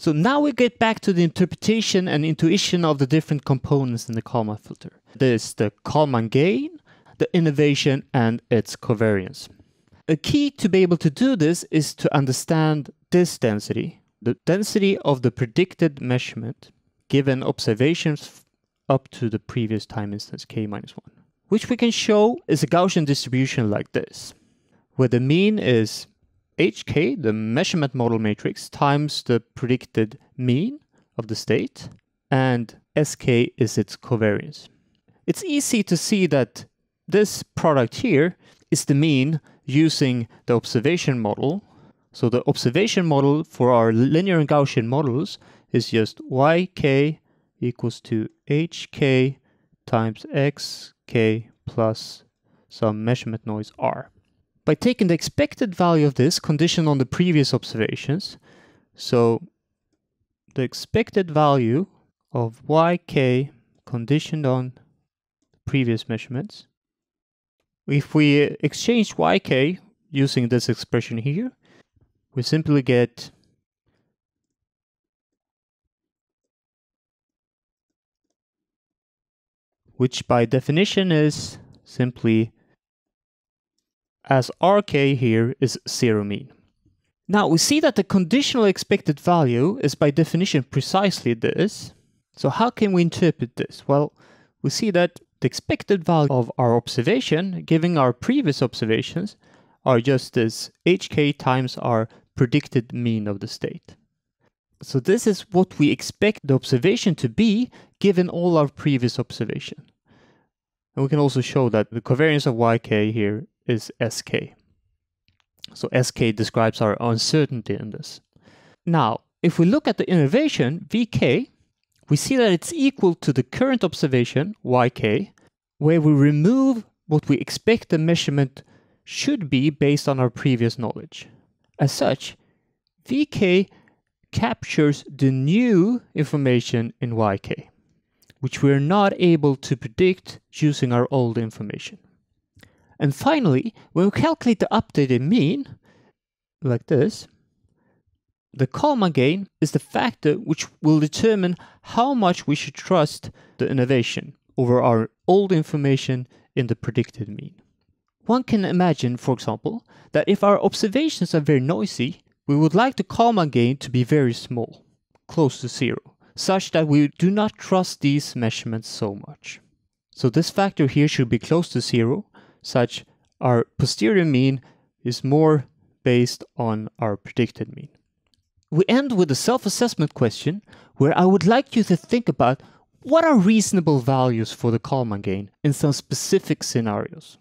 So now we get back to the interpretation and intuition of the different components in the Kalman filter. There's the Kalman gain, the innovation, and its covariance. A key to be able to do this is to understand this density, the density of the predicted measurement given observations up to the previous time instance k minus 1, which we can show is a Gaussian distribution like this, where the mean is hk, the measurement model matrix, times the predicted mean of the state, and sk is its covariance. It's easy to see that this product here is the mean using the observation model. So the observation model for our linear and Gaussian models is just yk equals to hk times xk plus some measurement noise r by taking the expected value of this conditioned on the previous observations. So the expected value of yk conditioned on previous measurements. If we exchange yk using this expression here, we simply get which by definition is simply as rk here is zero mean. Now we see that the conditional expected value is by definition precisely this. So how can we interpret this? Well, we see that the expected value of our observation, given our previous observations, are just as hk times our predicted mean of the state. So this is what we expect the observation to be given all our previous observation. And we can also show that the covariance of yk here is sk. So sk describes our uncertainty in this. Now, if we look at the innovation, vk, we see that it's equal to the current observation, yk, where we remove what we expect the measurement should be based on our previous knowledge. As such, vk captures the new information in yk, which we're not able to predict using our old information. And finally, when we calculate the updated mean, like this, the Kalman gain is the factor which will determine how much we should trust the innovation over our old information in the predicted mean. One can imagine, for example, that if our observations are very noisy, we would like the Kalman gain to be very small, close to zero, such that we do not trust these measurements so much. So this factor here should be close to zero, such our posterior mean is more based on our predicted mean. We end with a self-assessment question where I would like you to think about what are reasonable values for the Kalman gain in some specific scenarios.